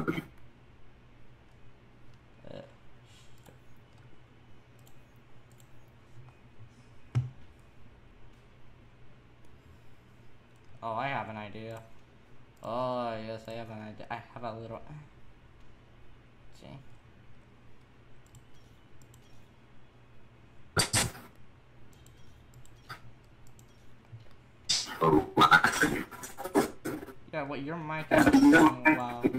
Uh, Oh, I have an idea. Oh, yes, I have an idea. I have a little. See. Oh, laughing. Yeah, what your mic is so loud.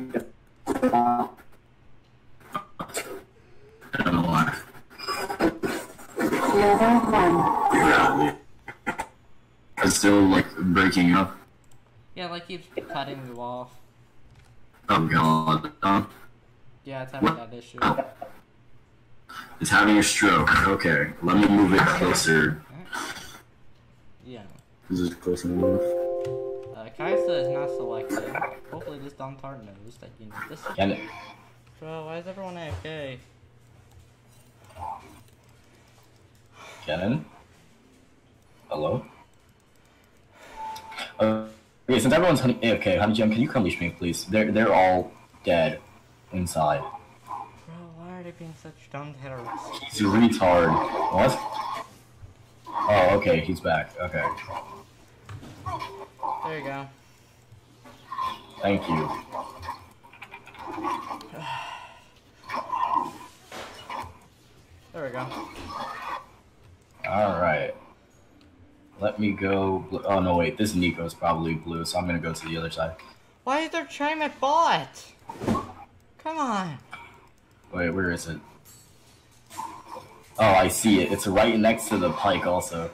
Keeps cutting you off. Oh god. Um, Yeah, it's having that issue. it's having a stroke. Okay, let me move it closer. Yeah. Is this close enough? Uh, Kai'Sa is not selected. Hopefully this dumb tart knows that you need this. It? Bro, why is everyone AFK? Kennen? Hello? Uh, okay, since everyone's honey- AFK, Honey Gem, can you come leash me, please? They're they're all dead inside. Bro, why are they being such dumb terrorists? He's a retard. What? Oh, okay, he's back. Okay, There you go. thank you. There we go. All right. Let me go. Oh no, wait. This Neeko is probably blue, so I'm gonna go to the other side. Why is there trying my bot? Come on. Wait, where is it? Oh, I see it. It's right next to the pike, also.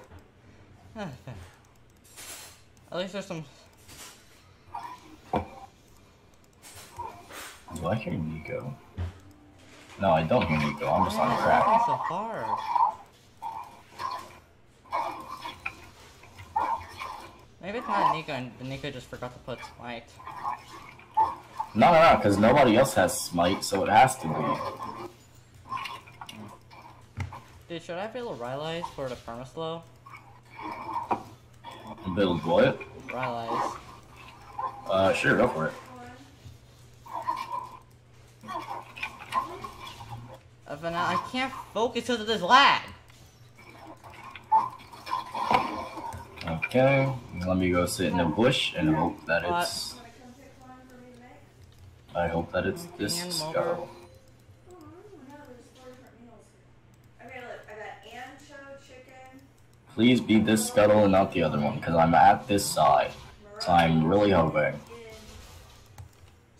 At least there's some. Do I hear Neeko? No, I don't hear Neeko. I'm just on crack. so hard? Maybe it's not Neeko and Neeko just forgot to put smite. No, no, no, because nobody else has smite, so it has to be. Dude, should I build Rylai's for the permaslow? Build what? Rylai's. Uh, sure, go for it. But I can't focus because of this lag. Okay, let me go sit in a bush and hope that it's. I hope that it's mm, this Hand 'em over. skull. Okay, look, I got Please be this scuttle and not the other one, because I'm at this side. So I'm really hoping. in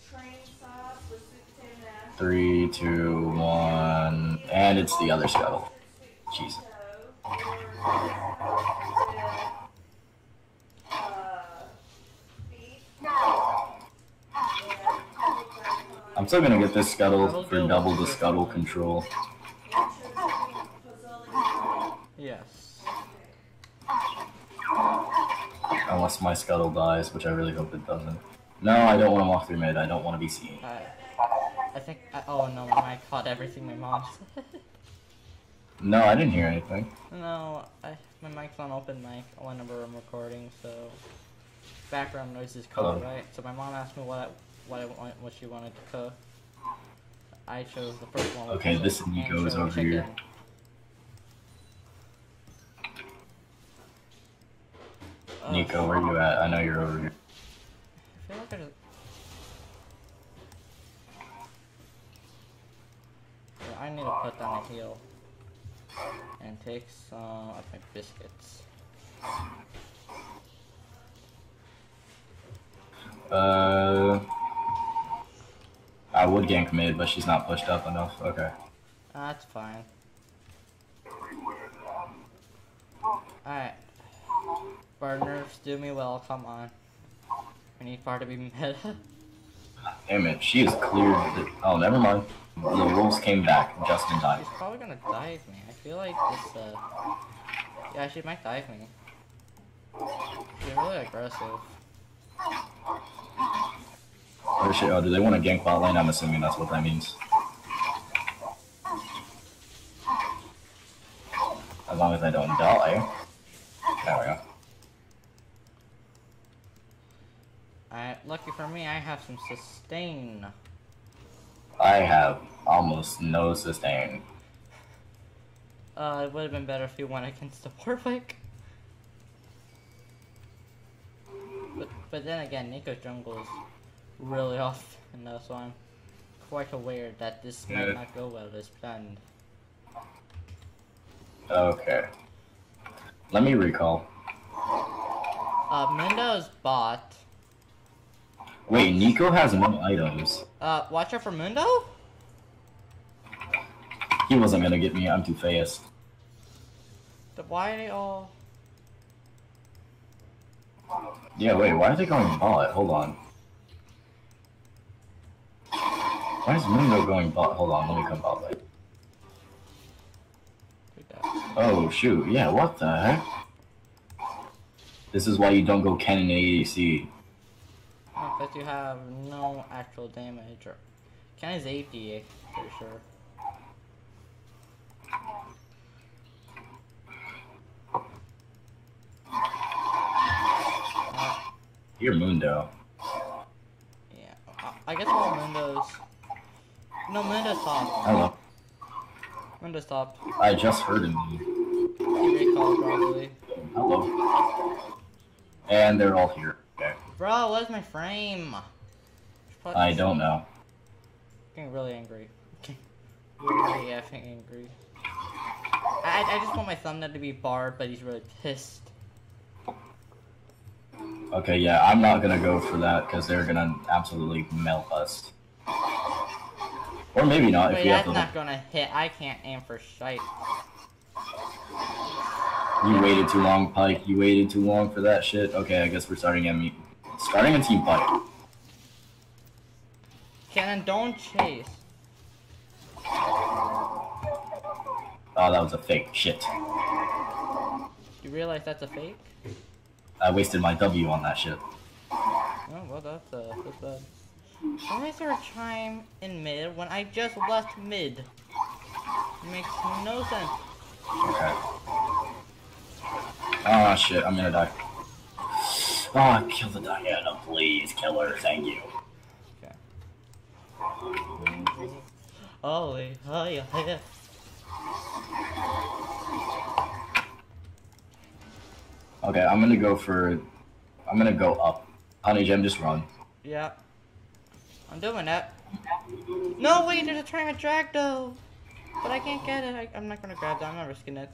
train sauce with sweet potato mash, Three, two, one, and it's the other scuttle. Jesus. I'm still gonna get this scuttle for double the scuttle control. Yes. Unless my scuttle dies, which I really hope it doesn't. No, I don't want to walk through mid. I don't want to be seen. I, I think. I, oh no, my mic caught everything my mom said. No, I didn't hear anything. no, I, my mic's on open mic whenever I'm recording, so background noise is Hello. right? So my mom asked me what I, what I want, what she wanted to cook. I chose the first one. Okay, this Neeko is over here. chicken. Ugh, Neeko, where you at? I know you're over here. I feel like I just... Yeah, I need to put down a heel And take some of my biscuits. Uh, I would gank mid, but she's not pushed up enough. Okay. That's fine. Alright. Bird nerfs, do me well, come on. We need far to be meta. Damn it, she is cleared. Oh, never mind. The wolves came back just in time. She's probably gonna dive me. I feel like this, uh... Yeah, she might dive me. She's really aggressive. Oh shit, oh, do they want to gank bot lane? I'm assuming that's what that means. As long as I don't die. There we go. Alright, lucky for me, I have some sustain. I have almost no sustain. Uh, it would have been better if you went against the Warwick. But, but then again, Neeko's jungle is really off, and uh, so I'm quite aware that this Yeah. might not go well as planned. Okay. Let me recall. Uh, Mundo's bot. Wait, Neeko has no items. Uh, watch out for Mundo? He wasn't gonna get me. I'm too fast. The, why are they all... Yeah, wait. Why are they going bot? Hold on. Why is Mundo going bot? Hold on. Let me come bot lane. Oh shoot. Yeah. What the heck? This is why you don't go Kennen in ADC. Because you have no actual damage. Or... Is 80, for sure. You're Mundo. yeah. I guess all Mundo's... No, Mundo's top. Hello. Mundo's top. I just heard him. He recalled probably. Hello. And they're all here. Okay. Bro, where's my frame? I don't know. Getting really angry. really effing angry. I, I just want my thumbnail to be barred, but he's really pissed. Okay, yeah, I'm not gonna go for that because they're gonna absolutely melt us. Or maybe not if Wait, have that's to. not gonna hit. I can't aim for shite. You waited too long, Pyke. You waited too long for that shit. Okay, I guess we're starting at me. Starting a team fight. Kennen, don't chase. Oh, that was a fake. Shit. You realize that's a fake? I wasted my W on that shit. Oh, well, that's, uh, that's bad. Why is there a chime in mid when I just left mid? It makes no sense. Okay. Oh shit, I'm gonna die. Ah, oh, kill the Diana, please, kill her, thank you. Oh, yeah, oh, yeah, yeah. Okay, I'm gonna go for. I'm gonna go up. Honey Gem, just run. Yeah. I'm doing that. No, wait, there's a trying to drag though. But I can't get it. I, I'm not gonna grab that. I'm not risking it.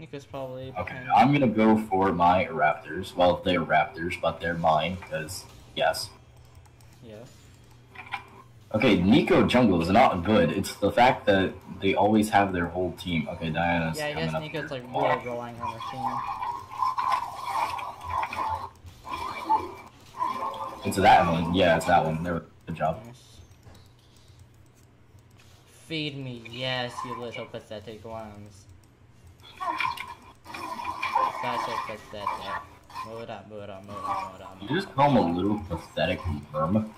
Neeko's probably. Okay, behind. I'm gonna go for my Raptors. Well, they're Raptors, but they're mine, because, yes. Yes. Okay, Neeko Jungle is not good. It's the fact that they always have their whole team. Okay, Diana's Yeah, I guess Neeko's like really relying on her team. It's that one. Yeah, it's that one. There, good job. Feed me, yes, you little pathetic. Such a pathetic. Move it up, move it up, move it up, move it up. Did you just call him a little pathetic worm?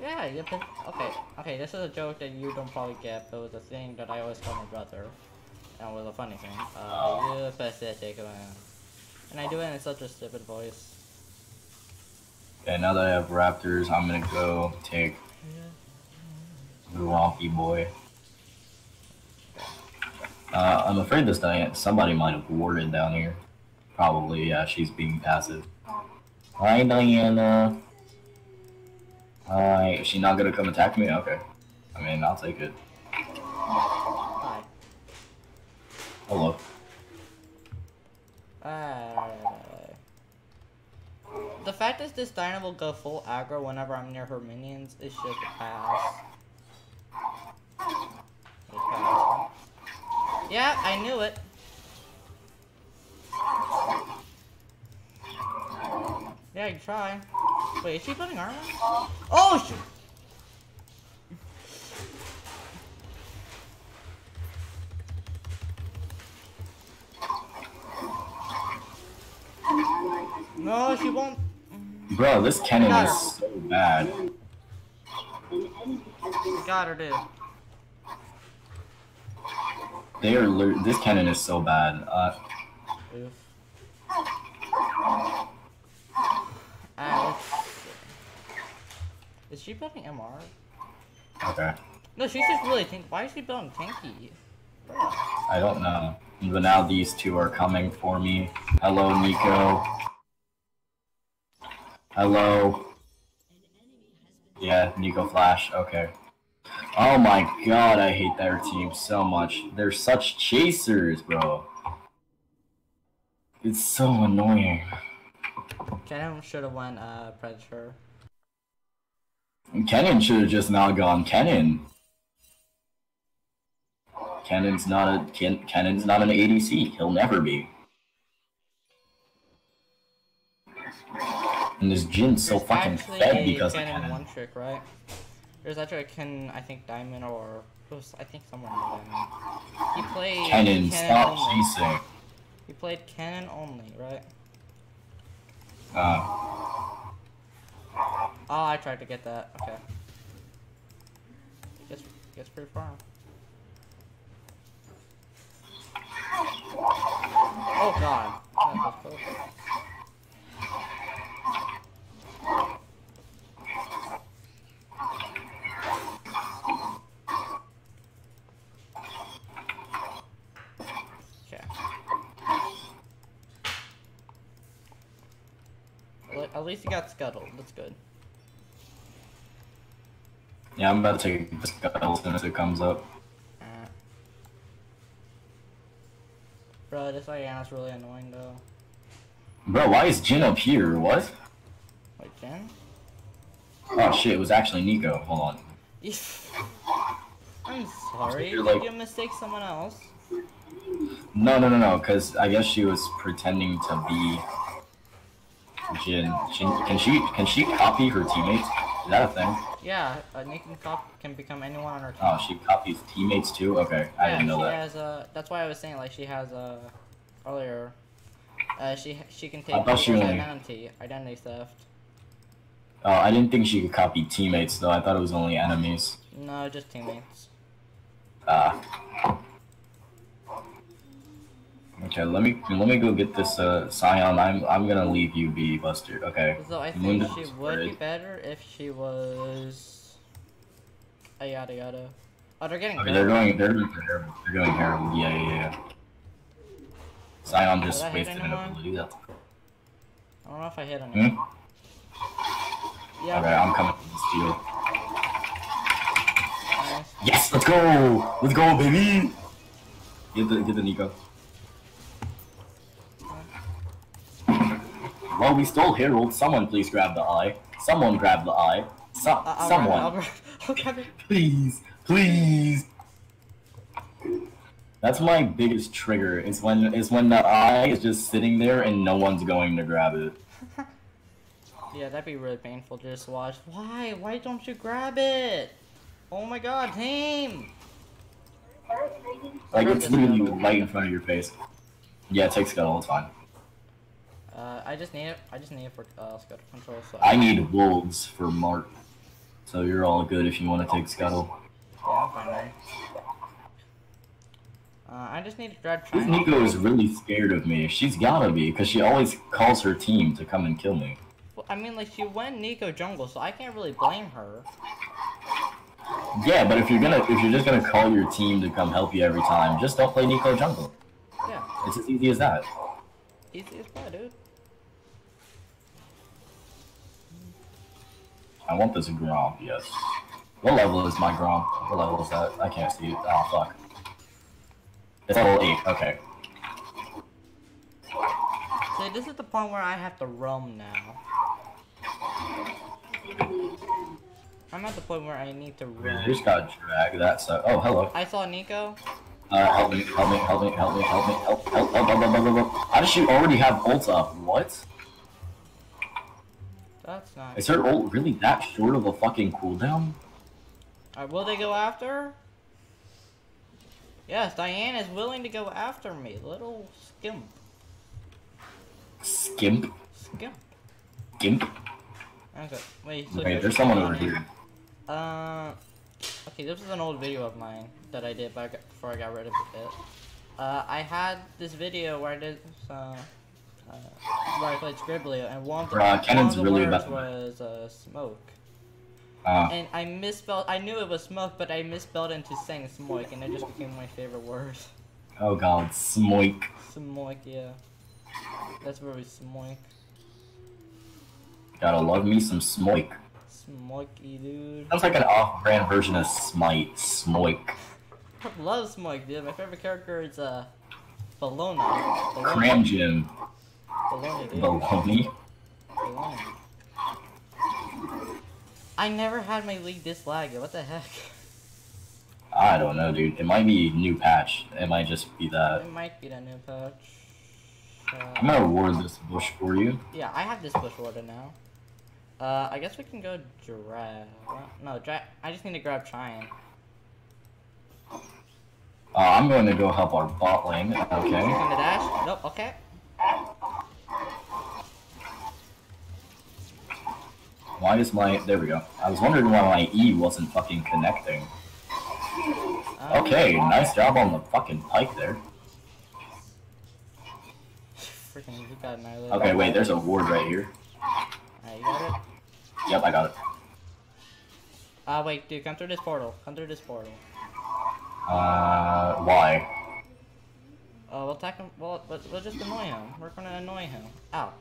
Yeah, you okay, okay, this is a joke that you don't probably get, but it was a thing that I always call my brother. And it was a funny thing. Uh, you pathetic man. And I do it in such a stupid voice. Okay, now that I have Raptors, I'm gonna go take the Wonky boy. Uh, I'm afraid this Diana, somebody might have warded down here. Probably, yeah, she's being passive. Hi, Diana. Hi, is she not gonna come attack me? Okay. I mean, I'll take it. Hi. Hello. Alright. The fact that this Diana will go full aggro whenever I'm near her minions is just. A pass. Yeah, I knew it. Yeah, you try. Wait, is she putting armor? Oh shoot! No, she won't. Bro, this Kennen is so bad. Got her, dude. They are. This Kennen is so bad. Uh, Oof. Let's see. Is she putting MR? Okay. No, she's just really tanky. Why is she building tanky? I don't know. But now these two are coming for me. Hello, Neeko. Hello. Yeah, Neeko Flash. Okay. Oh my god, I hate their team so much. They're such chasers, bro. It's so annoying. Kennen should have went uh, Predator. Kennen should have just not gone Kennen. Kennen's not a Ken, Kennen's not an ADC. He'll never be. And this Jhin's so fucking fed because of Kenan Kennen. one trick, right? There's actually a Ken, I think Diamond or was, I think someone named Diamond. He played Kennen stop only. chasing. He played Kennen only, right? Uh, Oh, I tried to get that. Okay. Gets gets pretty far. Oh god. That was close. Okay. Well, At least you got scuttled. That's good. yeah, I'm about to take this guy as soon as it comes up. Uh, bro, this Diana's really annoying though. Bro, why is Jhin up here? What? Wait, Jen? Oh shit, it was actually Neeko. Hold on. I'm sorry. You're Did like- you mistake someone else? No, no, no, no, because I guess she was pretending to be Jhin. She, can she can she copy her teammates? Is that a thing? Yeah, uh, Nathan Cop can become anyone on her team. Oh, she copies teammates too. Okay, I didn't know she that. has uh That's why I was saying like she has uh earlier. Uh, she she can take I thought she people's identity identity theft. Oh, I didn't think she could copy teammates though. I thought it was only enemies. No, just teammates. Ah. Okay, let me let me go get this uh Sion. I'm I'm gonna leave you be, Buster. Okay. So I think she would be better if she was. A yada yada. Oh, they're getting. Okay, they're going. They're doing terrible. They're doing terrible. Yeah, yeah, yeah. Sion just I wasted an ability. That's I don't know if I hit anyone. hmm? Yeah. Okay, I'm coming to steal. Nice. Yes, let's go! Let's go, baby! Get the get the Neeko. Well, we stole Herald. Someone please grab the eye. Someone grab the eye. So- Uh, I'll someone. Grab it, I'll grab, it. Please, please. That's my biggest trigger. Is when is when the eye is just sitting there and no one's going to grab it. Yeah, that'd be really painful to just watch. Why? Why don't you grab it? Oh my god, team! Like it's literally right in front of your face. Yeah, take scuttle. It's fine. Uh, I just need it. I just need it for uh, scuttle control. So I need wolves for Mark. So you're all good if you want to take scuttle. Yeah, I'm fine. man. Uh, I just need to grab This. Neeko is really scared of me. She's gotta be, because she always calls her team to come and kill me. Well, I mean, like she went Neeko jungle, so I can't really blame her. Yeah, but if you're gonna, if you're just gonna call your team to come help you every time, just don't play Neeko jungle. Yeah, It's as easy as that. easy as pie, dude. I want this Gromp, yes. What level is my Gromp? What level is that? I can't see it. Oh, fuck. It's level 8, okay. See, this is the point where I have to roam now. I'm at the point where I need to roam. just gotta drag that so Oh, hello. I saw Neeko. Uh, help me, help me, help me, help me, help me, help, help, help, help, help, help, help. How does she already have ult up? What? That's not. Is her ult really that short of a fucking cooldown? Alright, will they go after? Yes, Diane is willing to go after me. Little skimp. Skimp? Skimp. Gimp? Okay, wait. So Okay, there's someone over here. Uh, okay, this is an old video of mine that I did back before I got rid of it. Uh, I had this video where I did uh, uh, where I played Scribbly, and one Bruh, one of the really words was uh, smoke. Uh, and I misspelled. I knew it was smoke, but I misspelled into saying smoke, and it just became my favorite word. oh god, smoik. Smoke, yeah. That's very smoke. Gotta love me some smoik. Smoky, dude. Sounds like an off-brand version of Smite. Smoik. I love smoke, dude. My favorite character is uh, Bologna. Bologna, Cram Jim. I never had my league this laggy. What the heck? I don't know, dude. It might be new patch. It might just be that. It might be the new patch. I'm Uh, gonna ward this bush for you. yeah, I have this bush order now. Uh, I guess we can go drag. No, drag. I just need to grab Chine. Uh, I'm going to go help our bot lane. Okay. On the dash? Nope. Okay. Why is my... There we go. I was wondering why my E wasn't fucking connecting. Okay, nice job on the fucking Pyke there. Freaking, you got annihilated. Okay, wait, there's a ward right here. Alright, you got it. Yep, I got it. Ah, wait, dude, come through this portal. Come through this portal. Uh, why? Uh, we'll attack him. Well, we'll, we'll just annoy him. We're gonna annoy him. Ow.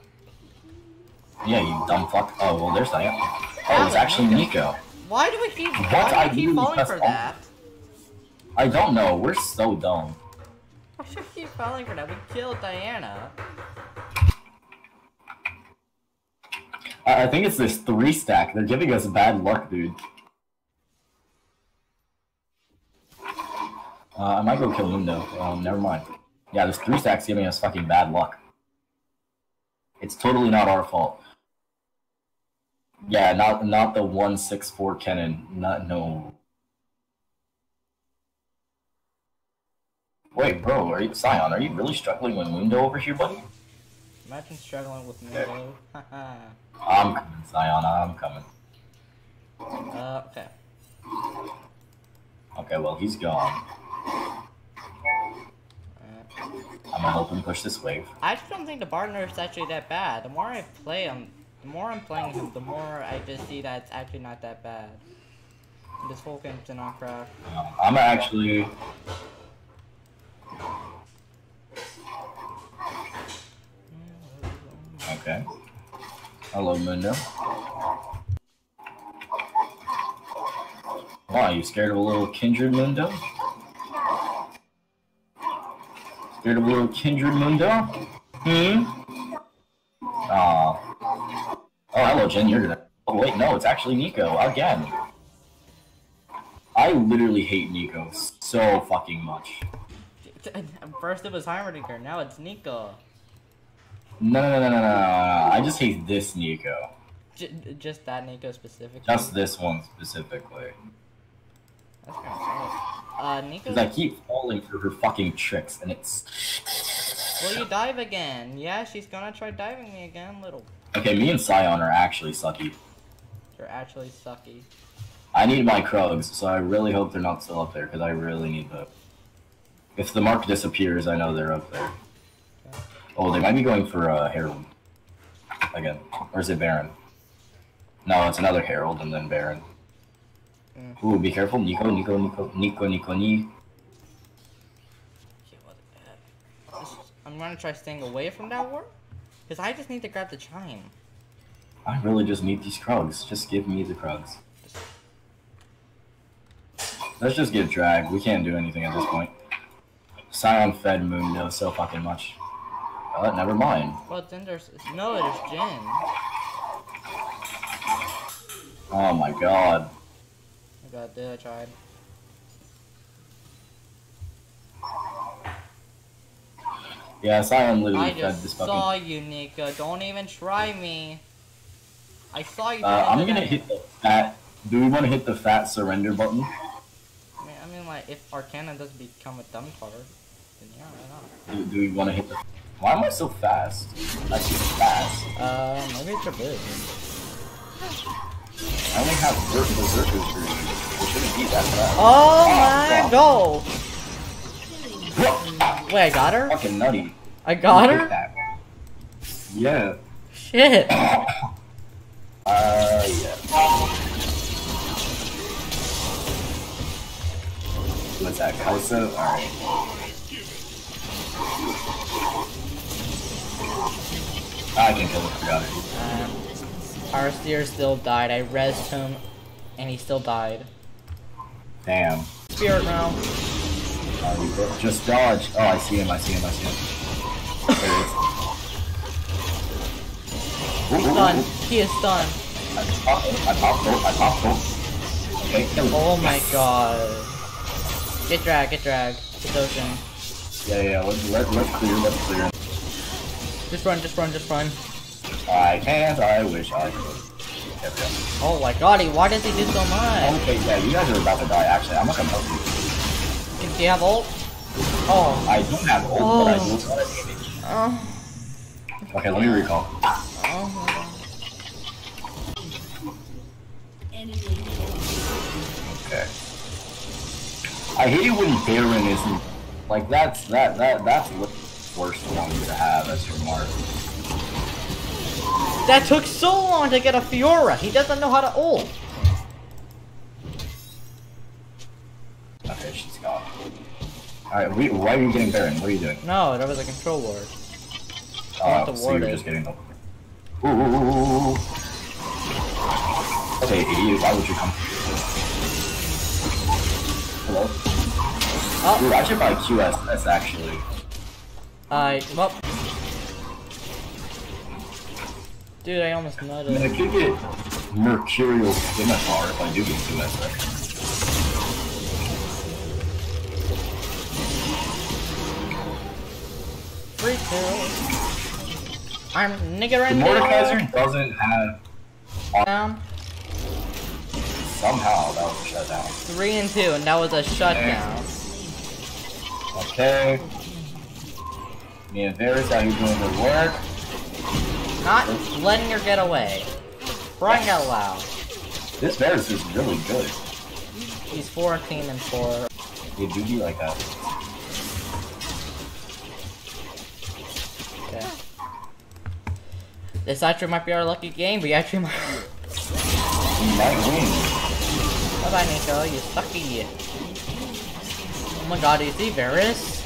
Yeah, you dumb fuck. Oh, well, there's that. Oh, it's actually Neeko. Why do we keep? What? Why do we keep falling for that? I don't know. We're so dumb. Why should we keep falling for that? We killed Diana. I, I think it's this three stack. They're giving us bad luck, dude. Uh, I might go kill Mundo. Um, never mind. Yeah, this three stack's giving us fucking bad luck. It's totally not our fault. Yeah, not not the one six four Kennen. Not no. Wait, bro, are you Sion? Are you really struggling with Mundo over here, buddy? Imagine struggling with Mundo. I'm coming, Sion. I'm coming. uh, okay. Okay, well he's gone. I'm gonna help him push this wave. I just don't think the bar is actually that bad. The more I play him, the more I'm playing him, the more I just see that it's actually not that bad. This whole game's crack. Uh, I'm actually. Okay. Hello, Mundo. Why, you scared of a little kindred, Mundo? Scared of a little kindred, Mundo? Hmm? Oh, Jen, you're gonna. Oh, wait, no, it's actually Neeko, again. I literally hate Neeko so fucking much. First it was Heimerdinger, now it's Neeko. No, no, no, no, no, no. I just hate this Neeko. J- just that Neeko specifically. Just this one specifically. That's kind of. Uh, Neeko. Because I keep falling for her fucking tricks, and it's. Will you dive again? Yeah, she's gonna try diving me again, little. Okay, me and Sion are actually sucky. You're actually sucky. I need my Krugs, so I really hope they're not still up there, because I really need them. If the mark disappears, I know they're up there. Oh, they might be going for uh, Herald. Again. Or is it Baron? No, it's another Herald and then Baron. Mm. Ooh, be careful. Neeko, Neeko, Neeko, Neeko, Neeko, Ni. Okay, what the heck? I'm gonna try staying away from that war. Because I just need to grab the chime. I really just need these Krugs. Just give me the Krugs. Let's just get dragged. We can't do anything at this point. Sion fed Moon Mundo so fucking much. Uh, never mind. Well, then there's. No, there's Jhin. Oh my god. I got it, I tried. Yeah, Sion literally I fed just this saw you, Neeko. Don't even try me. I saw you. Uh, I'm gonna hit the fat. Do we want to hit the fat surrender button? I mean, I mean, like, if Arcana does become a dumb card, then yeah, why Do, do we want to hit the? Why am I so fast? I see fast. not? Uh, maybe it's your big. I only have Berserk Berserkers for you. It shouldn't be that fast. Oh Oh, my god! Wait, I got her? Fucking nutty. I got her? That. Yeah. Shit. uh, yeah. What's that, Kaiso? Alright. I can kill him, I Our um, steer still died. I rezzed him, and he still died. Damn. Spirit realm. Oh, just dodge. Oh, I see him, I see him, I see him. There he is. Ooh, ooh, ooh, Stunned. ooh. He is stunned. I popped ult, I popped ult, I popped ult. Okay, kill him. Oh my Yes. god. Get dragged, get dragged. It's ocean. Yeah, yeah, let's, let, let's clear, let's clear. Just run, just run, just run. I can't, I wish I could. There we go. Oh my god, why does he do so much? Okay, yeah, you guys are about to die, actually. I'm not gonna help you. Do you have ult? Oh. I don't have ult, but I Oh. do have damage. Oh. Okay, let me recall. Oh. Okay. I hate it when Baron isn't like that's that that that's the worst one to have as your mark. That took so long to get a Fiora. He doesn't know how to ult. Okay, she's gone. Alright, why are you getting Baron? What are you doing? No, that was a control ward. I want Uh, to so ward you're just getting the. Ooh. Okay, you- why would you come? Hello? Oh, Dude, I should buy QSS actually. I. Well. Dude, I almost I mean, I could get Mercurial Scimitar if I do get QSS. Free kill. I'm nigga The right Mordekaiser doesn't have Down. somehow that was a shutdown. Three and two, and that was a shutdown. Okay. Me and Varus out here doing the work. Not letting her get away. Crying out loud. This Varus is really good. He's 14 and 4. They do be like that. This actually might be our lucky game. But we actually might. You might win. Bye bye, Neeko. You sucky. Oh my god, do you see Varus?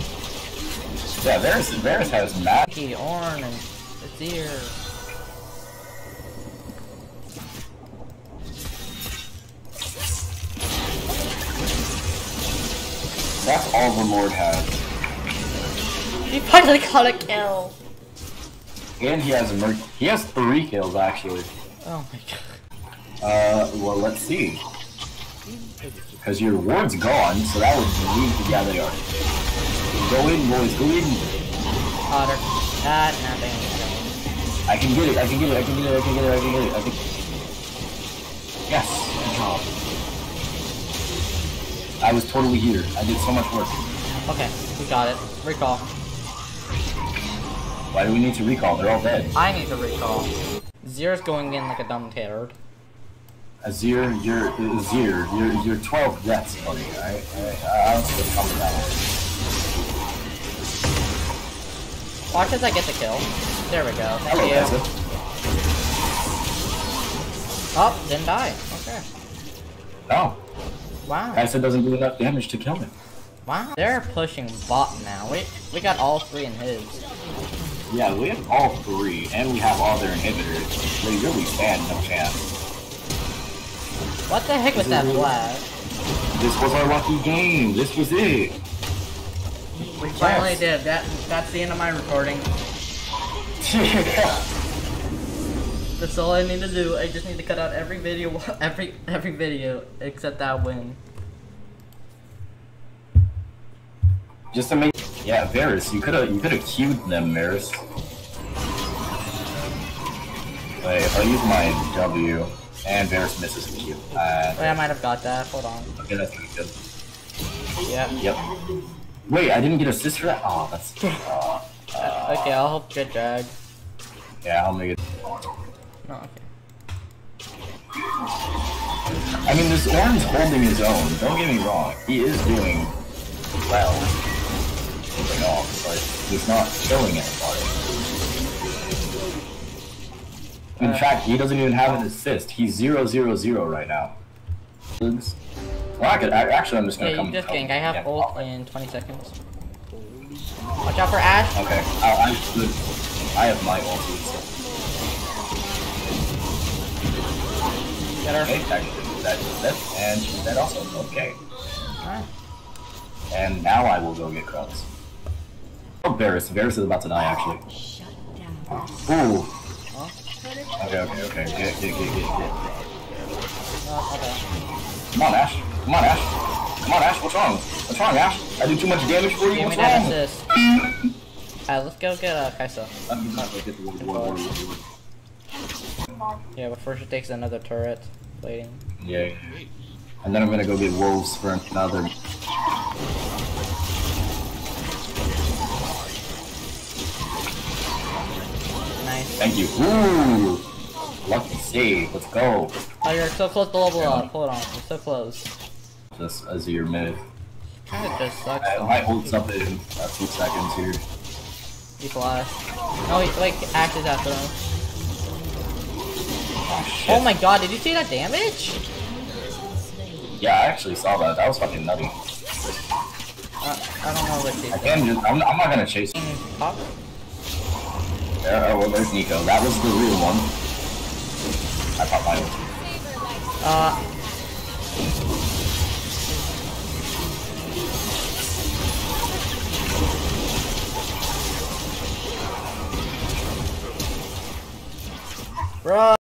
Yeah, Varus, Varus has. He, Ornn, and Azir. That's all the Lord has. He finally got a kill. And he has a mer- he has three kills actually. Oh my god. Uh, well, let's see. Because your ward's gone, so that would to yeah, they are. Go in, boys, go in. Otter. Ah, nothing. I can get it, I can get it, I can get it, I can get it, I can get it, I can... Yes, good job. I was totally here. I did so much work. Okay, we got it. Recall. Why do we need to recall? They're all dead. I need to recall. Zer's going in like a dumb turd. Azir, you're Azir, you're you're 12 deaths, buddy. Alright. I I don't see it coming that way. Watch as I get the kill. There we go. Thank Hello, you. Tessa. Oh, didn't die. Okay. No, Wow. Kai'Sa doesn't do enough damage to kill him. Wow. They're pushing bot now. We we got all three in his. Yeah, we have all three, and we have all their inhibitors. They really stand no chance. What the heck was that flag? This was our lucky game. This was it. We finally did. That that's the end of my recording. That's all I need to do. I just need to cut out every video, every every video except that win. Just to make. Yeah, Varus, you could have you could have queued them, Varus. Wait, if I use my W, and Varys misses the Q. Uh, Wait, I might have got that. Hold on. okay, that's pretty good. Yeah. Yep. Wait, I didn't get assist for that? Oh, that's... Uh, Okay, I'll help get drag. yeah, I'll make it... No, okay. I mean, this Ornn's holding his own. Don't get me wrong. He is doing well. Off, but he's not killing anybody. In Uh, fact, he doesn't even have an assist. He's 0 0 0 right now. Well, I could. I, actually, I'm just gonna come. just gank. I have ult in 20 seconds. Watch out for Ashe. Okay, I, I should. I have my ult. So. Get her. Okay, that, that, that, and dead also. Okay, Alright. and now I will go get Krugs. Oh, Varus. Varus is about to die, actually. Shut down. Ooh. Huh? Okay, okay, okay. Get, get, get, get, get. Okay. Come on, Ashe. Come on, Ashe. Come on, Ashe. What's wrong? What's wrong, Ashe? I do too much damage for you. Give me What's that wrong? assist. Alright, let's go get uh, Kai'Sa. Yeah, but first it takes another turret. Waiting. Yeah. And then I'm gonna go get wolves for another. Nice. Thank you. Ooh. Lucky save. Let's go. Oh, you're so close to level up. Hold on. You're so close. Just as your mid. Kinda just sucks I, my ult's up in a few seconds here. He flash. Oh, wait, wait, Ashe is after him. Oh. Oh my god, did you see that damage? Yeah, I actually saw that. That was fucking nutty. Uh, I don't know what she's I can just. I'm, I'm not gonna chase. Pop? There, oh, well, there's Neeko. That was the real one. I popped ulti. Uh. Bro.